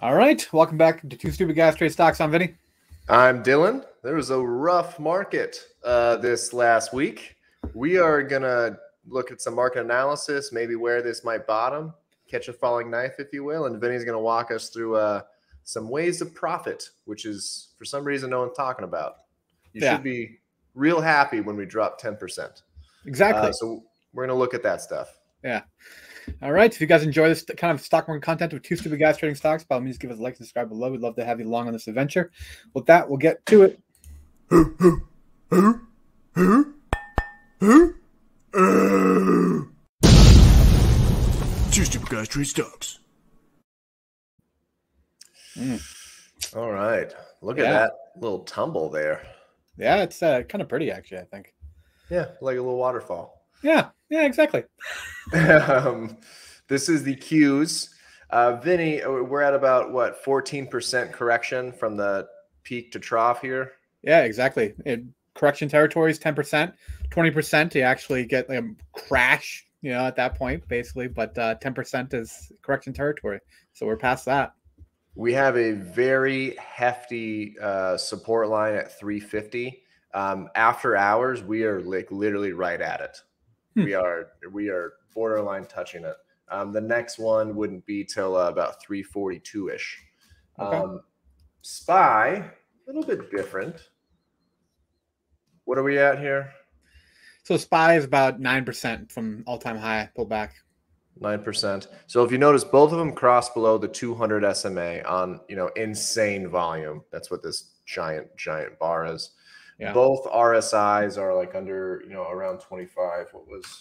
All right, welcome back to Two Stupid Guys Trade Stocks. I'm Vinny. I'm Dylan. There was a rough market uh, this last week. We are gonna look at some market analysis, maybe where this might bottom, catch a falling knife, if you will, and Vinny's gonna walk us through uh, some ways of profit, which is for some reason no one's talking about. You Yeah. should be real happy when we drop ten percent. Exactly. Uh, so we're gonna look at that stuff. All right. If you guys enjoy this kind of stock market content with Two Stupid Guys Trading Stocks, by all means, give us a like and subscribe below. We'd love to have you along on this adventure. With that, we'll get to it. Two stupid guys trade stocks. All right, look at that little tumble there. Yeah, it's uh, kind of pretty, actually. I think. Yeah, like a little waterfall. Yeah. Yeah. Exactly. um, this is the Qs. Uh, Vinny, uh, we're at about what 14% correction from the peak to trough here. Yeah. Exactly. It, correction territories, ten percent, twenty percent. You actually get like, a crash. You know, at that point, basically, but uh, ten percent is correction territory. So we're past that. We have a very hefty uh, support line at 350. Um, after hours, we are like literally right at it. Hmm. We are we are borderline touching it. Um, the next one wouldn't be till uh, about 342 ish. Okay. Um, Spy, a little bit different. What are we at here? So SPY is about nine percent from all-time high pullback. Nine percent. So if you notice, both of them cross below the 200 SMA on you know insane volume. That's what this giant giant bar is. Yeah. Both RSIs are like under you know around 25. What was?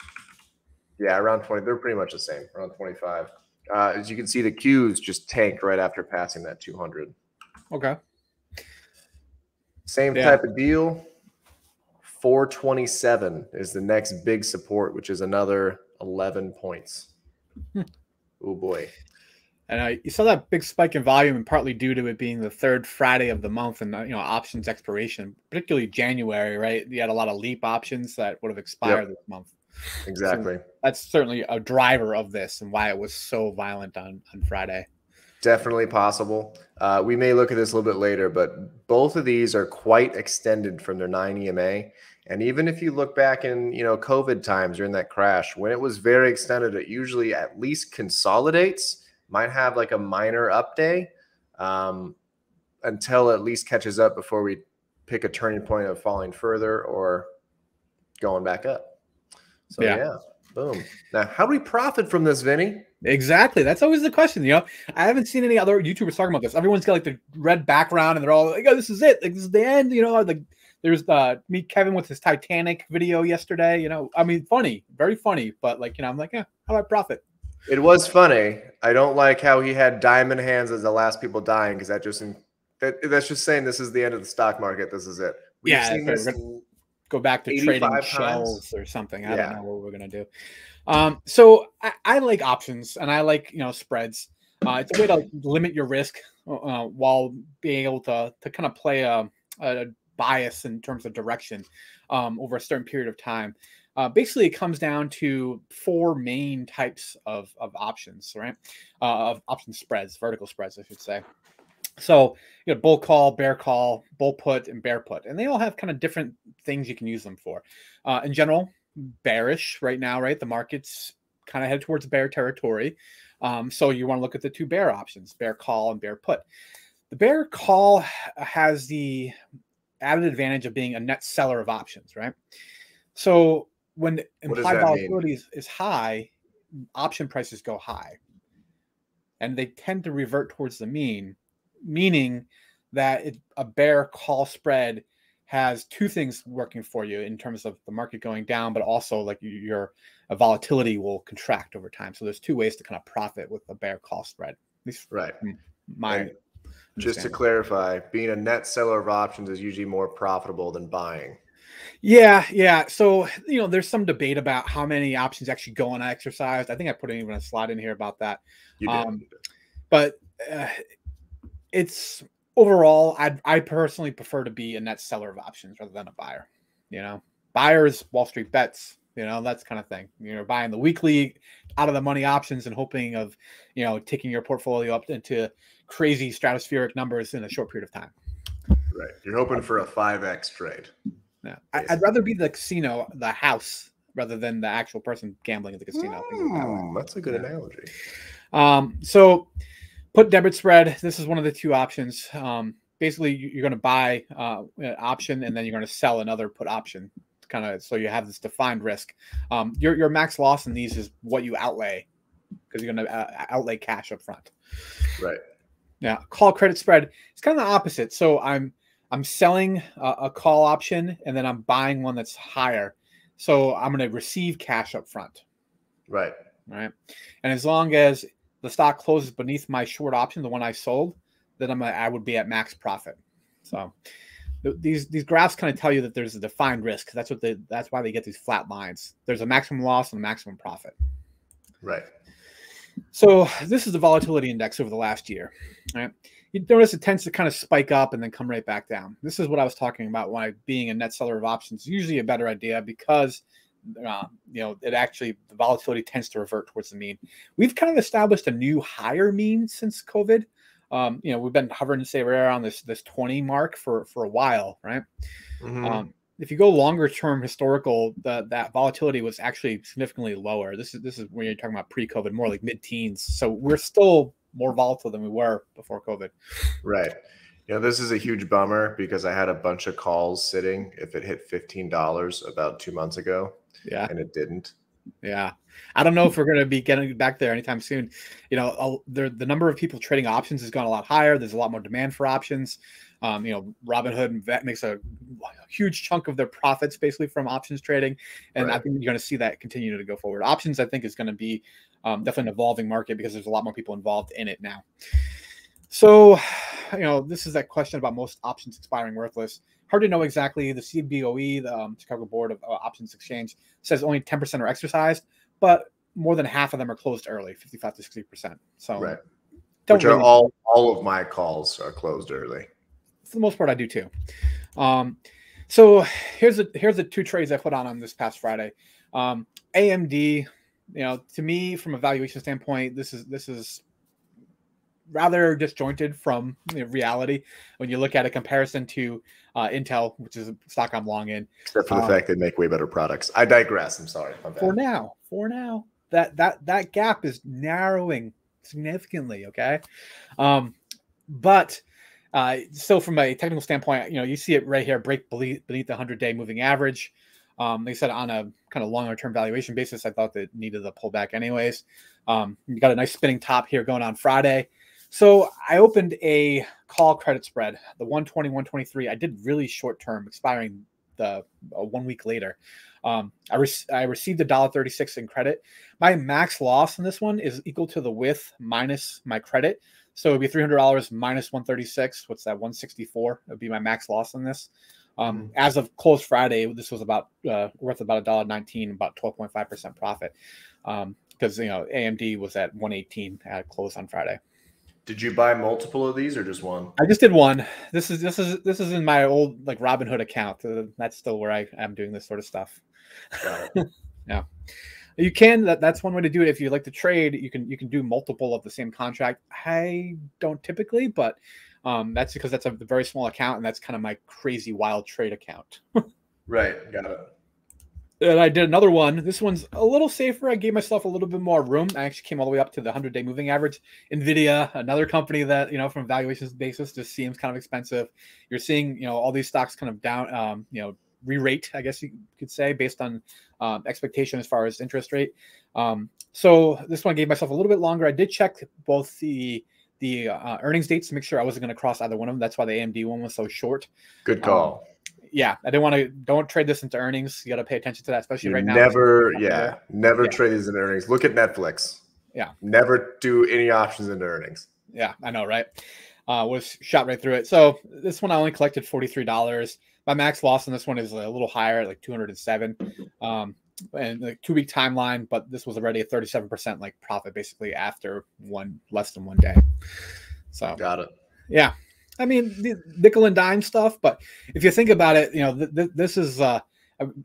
Yeah, around 20. They're pretty much the same, around 25. Uh, as you can see, the Qs just tanked right after passing that 200. Okay. Same Yeah. type of deal. 427 is the next big support, which is another 11 points. Hmm. Oh boy. And uh, you saw that big spike in volume, and partly due to it being the third Friday of the month, and you know options expiration, particularly January, right? You had a lot of leap options that would have expired this month. Exactly. That's certainly a driver of this, and why it was so violent on on Friday. Definitely possible. Uh, we may look at this a little bit later, but both of these are quite extended from their 9 EMA. And even if you look back in, you know, COVID times during that crash, when it was very extended, it usually at least consolidates, might have like a minor up day um, until at least catches up before we pick a turning point of falling further or going back up. So Yeah. yeah, boom. Now, how do we profit from this, Vinny? Exactly. That's always the question. You know, I haven't seen any other YouTubers talking about this. Everyone's got like the red background, and they're all like, "Oh, this is it. Like this is the end." You know, like there's uh Meet Kevin with his Titanic video yesterday. You know, I mean, funny, very funny, but like you know, I'm like, yeah, how do I profit? It was funny. I don't like how he had diamond hands as the last people dying because that just that, that's just saying this is the end of the stock market. This is it. We've Yeah, seen this. Go back to trading times? shells or something. I Yeah. don't know what we're gonna do. Um, so I, I like options and I like you know spreads. Uh, it's a way to limit your risk uh, while being able to to kind of play a, a bias in terms of direction um, over a certain period of time. Uh, basically, it comes down to four main types of, of options, right? Uh, of option spreads, vertical spreads, I should say. So, you know, bull call, bear call, bull put, and bear put, and they all have kind of different things you can use them for. Uh, in general, bearish right now, right? The market's kind of headed towards bear territory. Um, so you want to look at the two bear options, bear call and bear put. The bear call has the added advantage of being a net seller of options, right? So when the What does implied volatility is, is high, option prices go high. And they tend to revert towards the mean, meaning that it, a bear call spread has two things working for you in terms of the market going down, but also like your volatility will contract over time. So there's two ways to kind of profit with a bear call spread. At least Right. my Just to clarify, being a net seller of options is usually more profitable than buying. Yeah, yeah. So you know, there's some debate about how many options actually go on exercised. I think I put even a slide in here about that. You did. Um, but uh, it's overall, I I personally prefer to be a net seller of options rather than a buyer. You know, buyers, Wall Street bets. You know, that's kind of thing. You know, buying the weekly out of the money options and hoping of, you know, taking your portfolio up into crazy stratospheric numbers in a short period of time. Right. You're hoping for a 5x trade. Yeah. I, would rather be the casino, the house, rather than the actual person gambling at the casino. Mm, that's a good yeah. analogy. Um, so put debit spread. This is one of the two options. Um, basically, you're going to buy uh, an option and then you're going to sell another put option. Kind of so you have this defined risk. Um, your your max loss in these is what you outlay because you're going to uh, outlay cash up front. Right. Yeah. Call credit spread. It's kind of the opposite. So I'm I'm selling a, a call option and then I'm buying one that's higher. So I'm going to receive cash up front. Right. Right. And as long as the stock closes beneath my short option, the one I sold, then I'm a, I would be at max profit. So th- these these graphs kind of tell you that there's a defined risk. That's what they that's why they get these flat lines. There's a maximum loss and a maximum profit. Right. So this is the volatility index over the last year. Right. You notice it tends to kind of spike up and then come right back down. This is what I was talking about why being a net seller of options is usually a better idea because uh, you know, it actually the volatility tends to revert towards the mean. We've kind of established a new higher mean since COVID. Um, you know, we've been hovering, say, right around this this 20 mark for for a while, right? Mm-hmm. Um, if you go longer term historical, the, that volatility was actually significantly lower. This is this is when you're talking about pre-COVID, more like mid-teens. So we're still more volatile than we were before COVID. Right. You know, this is a huge bummer because I had a bunch of calls sitting if it hit $15 about two months ago. Yeah. And it didn't. Yeah. I don't know if we're going to be getting back there anytime soon. You know, the, the number of people trading options has gone a lot higher. There's a lot more demand for options. Um, you know, Robinhood makes a huge chunk of their profits basically from options trading. And right. I think you're going to see that continue to go forward. Options, I think, is going to be um, definitely an evolving market because there's a lot more people involved in it now. So, you know, this is that question about most options expiring worthless. Hard to know exactly. The CBOE, the um, Chicago Board of uh, Options Exchange, says only 10% are exercised, but more than half of them are closed early, 55 to 60%. So, right. Which really are all all of my calls are closed early. For the most part, I do too. Um, so here's the here's the two trades I put on on this past Friday. Um, AMD, you know, to me from a valuation standpoint, this is this is rather disjointed from you know, reality when you look at a comparison to uh, Intel, which is a stock I'm long in. Except for the um, fact they make way better products. I digress. I'm sorry. For now, for now, that that that gap is narrowing significantly. Okay, um, but uh, from a technical standpoint, you know, you see it right here break beneath, the 100 day moving average. Um, they said on a kind of longer term valuation basis, I thought that needed a pullback anyways. Um, you got a nice spinning top here going on Friday. So I opened a call credit spread, the 120, 123. I did really short term, expiring the uh, one week later. Um, I, re- I received a dollar 36 in credit. My max loss in this one is equal to the width minus my credit. So it'd be $300 minus 136. What's that? One sixty four. It'd be my max loss on this. Um, mm. As of close Friday, this was about uh, worth about a dollar 19, about 12.5% profit. Because, um, you know, AMD was at 118 at close on Friday. Did you buy multiple of these or just one? I just did one. This is this is this is in my old like Robinhood account. Uh, that's still where I am doing this sort of stuff. yeah. You can that that's one way to do it. If you like to trade, you can you can do multiple of the same contract. I don't typically, but um, that's because that's a very small account and that's kind of my crazy wild trade account. right. Got it and I did another one. This one's a little safer. I gave myself a little bit more room. I actually came all the way up to the 100 day moving average. Nvidia, another company that, you know, from valuations basis just seems kind of expensive. You're seeing, you know, all these stocks kind of down, um, you know, re rate, I guess you could say, based on um, expectation as far as interest rate. Um, so this one gave myself a little bit longer. I did check both the the uh, earnings dates to make sure I wasn't going to cross either one of them. That's why the AMD one was so short. Good call. Um, yeah, I didn't want to. Don't trade this into earnings. You got to pay attention to that, especially you right now. Never, yeah, never yeah. trade these in earnings. Look at Netflix. Yeah, never do any options into earnings. Yeah, I know, right? Uh, was shot right through it. So this one I only collected forty three dollars. My max loss on this one is a little higher, like two hundred and seven. Um, and the two week timeline, but this was already a 37% like profit basically after one less than one day. So got it. Yeah. I mean, nickel and dime stuff, but if you think about it, you know, th- th- this is uh,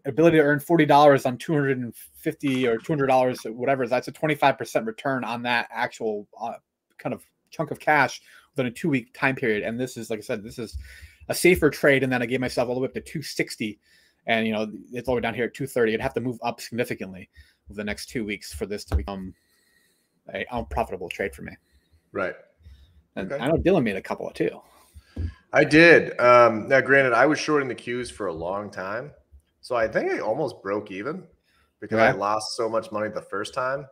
ability to earn forty dollars on two hundred and fifty or two hundred dollars, whatever. That's a twenty five percent return on that actual uh, kind of chunk of cash within a two week time period. And this is, like I said, this is a safer trade. And then I gave myself all the way up to two sixty, and you know it's all the way down here at two thirty. I'd have to move up significantly over the next two weeks for this to become a unprofitable trade for me. Right. And Okay. I know Dylan made a couple of too. I did. Um, now, granted, I was shorting the Qs for a long time, so I think I almost broke even because I lost so much money the first time.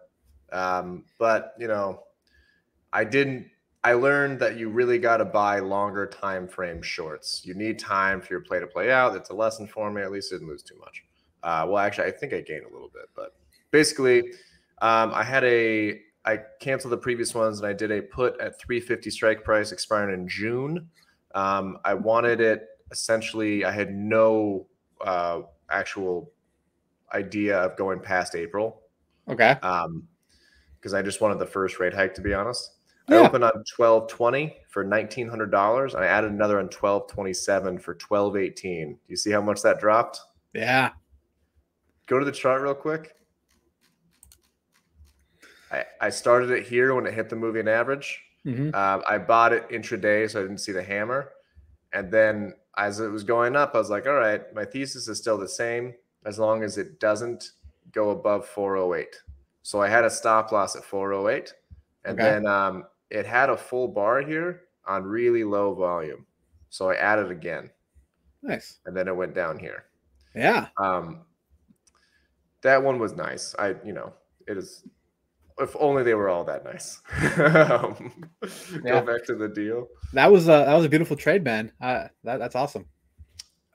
Um, but you know, I didn't. I learned that you really got to buy longer time frame shorts. You need time for your play to play out. It's a lesson for me. At least I didn't lose too much. Uh, well, actually, I think I gained a little bit, but basically, um, I had a. I canceled the previous ones and I did a put at 350 strike price expiring in June. Um, I wanted it essentially. I had no uh, actual idea of going past April Okay. um, because I just wanted the first rate hike. To be honest, I Yeah. opened on twelve twenty for nineteen hundred dollars, and I added another on twelve twenty seven for twelve eighteen. Do you see how much that dropped? Yeah. Go to the chart real quick. I, I started it here when it hit the moving average. hmm Um, I bought it intraday, so I didn't see the hammer. And then as it was going up, I was like, all right, my thesis is still the same as long as it doesn't go above 408. So I had a stop loss at 408. And Okay. then um, it had a full bar here on really low volume. So I added again. Nice. And then it went down here. Yeah. Um, that one was nice. I, you know, it is. If only they were all that nice. um, Yeah. Go back to the deal. That was a that was a beautiful trade, man. Uh, that, that's awesome.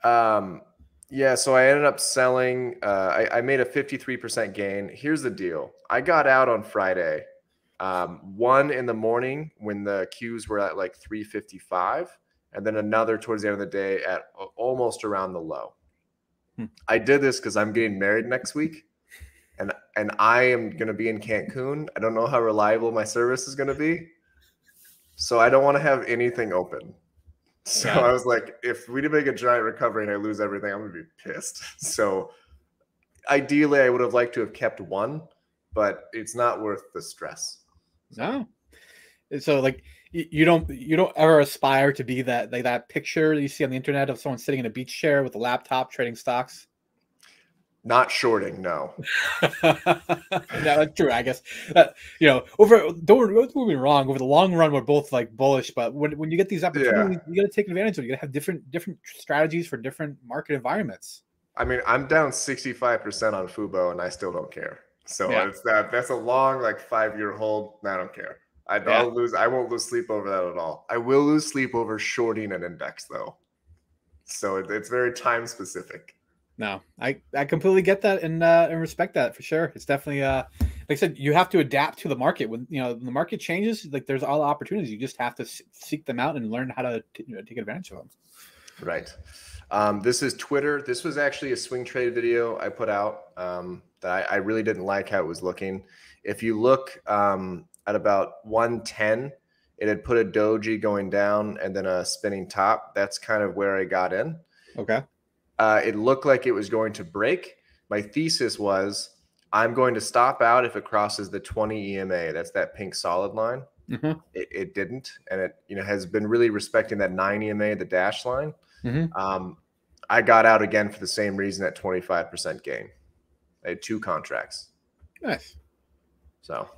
Um, yeah, so I ended up selling. Uh, I, I made a 53% gain. Here's the deal I got out on Friday, um, one in the morning when the Qs were at like 355, and then another towards the end of the day at almost around the low. Hmm. I did this because I'm getting married next week. And, and I am going to be in Cancun. I don't know how reliable my service is going to be. So I don't want to have anything open. So Yeah. I was like, if we did make a giant recovery and I lose everything, I'm gonna be pissed. So ideally, I would have liked to have kept one, but it's not worth the stress. No. So like you, don't you don't ever aspire to be that like that picture that you see on the internet of someone sitting in a beach chair with a laptop trading stocks. Not shorting, no. yeah, that's true. I guess uh, you know over don't don't me wrong. Over the long run, we're both like bullish, but when, when you get these opportunities, you got to take advantage of. it. You got to have different different strategies for different market environments. I mean, I'm down 65% on Fubo and I still don't care. So Yeah. it's that that's a long, like five year hold. I don't care. I Yeah. don't lose, I won't lose sleep over that at all. I will lose sleep over shorting an index though. So it, it's very time specific. No, I I completely get that and uh, and respect that for sure. It's definitely uh like I said, you have to adapt to the market. When you know when the market changes, like there's all opportunities. You just have to seek them out and learn how to you know, take advantage of them. Right. Um, this is Twitter. This was actually a swing trade video I put out um, that I, I really didn't like how it was looking. If you look um, at about 110, it had put a doji going down and then a spinning top. That's kind of where I got in. Okay. Uh, it looked like it was going to break. My thesis was I'm going to stop out if it crosses the 20 EMA. That's that pink solid line. hmm It, it didn't, and it you know has been really respecting that 9 EMA, the dash line. Mhm. Um, I got out again for the same reason at 25% gain. I had two contracts. Nice. So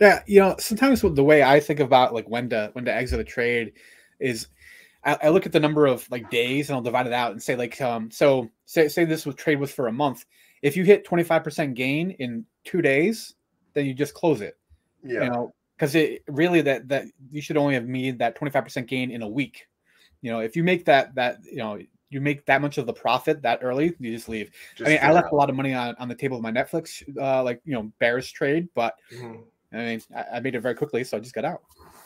Yeah, you know, sometimes the way I think about like when to when to exit a trade is I, I look at the number of like days and I'll divide it out and say like um so say say this was trade was for a month. If you hit 25% gain in two days, then you just close it. yeah, You know, because it really that that you should only have made that 25% gain in a week. You know, if you make that that you know you make that much of the profit that early, you just leave. just I mean, I left out. a lot of money on, on the table of my Netflix, uh, like you know, Bears trade, but Mhm. I mean, I, I made it very quickly, so I just got out.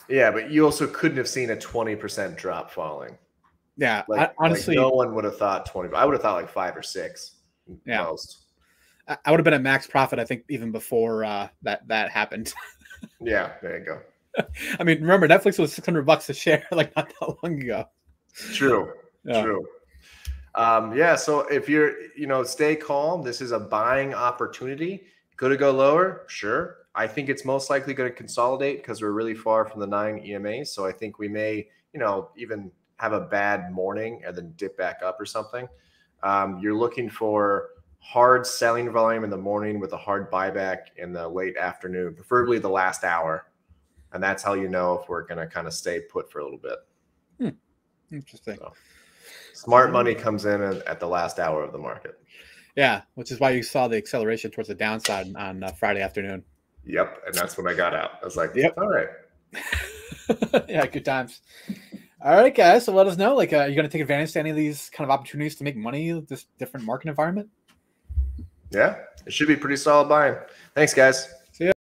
Yeah, but you also couldn't have seen a 20% drop falling. Yeah, Like, I, like, honestly, no one would have thought 20. I would have thought like five or six. Yeah. Most. I, I would have been at max profit. I think even before uh, that that happened. Yeah, there you go. I mean, remember Netflix was six hundred bucks a share like not that long ago. True. Yeah. True. Um, yeah. So if you're, you know, stay calm. This is a buying opportunity. Could it go lower? Sure. I think it's most likely going to consolidate because we're really far from the nine EMAs. So I think we may, you know, even have a bad morning and then dip back up or something. Um, you're looking for hard selling volume in the morning with a hard buyback in the late afternoon, preferably the last hour. And that's how you know if we're going to kind of stay put for a little bit. Interesting. So, smart money comes in at the last hour of the market. Yeah, which is why you saw the acceleration towards the downside on uh, Friday afternoon. Yep, and that's when I got out. I was like, Yep. all right. yeah, good times. All right, guys. So let us know. Like, uh, you going to take advantage of any of these kind of opportunities to make money this different market environment? Yeah, it should be pretty solid buying. Thanks, guys.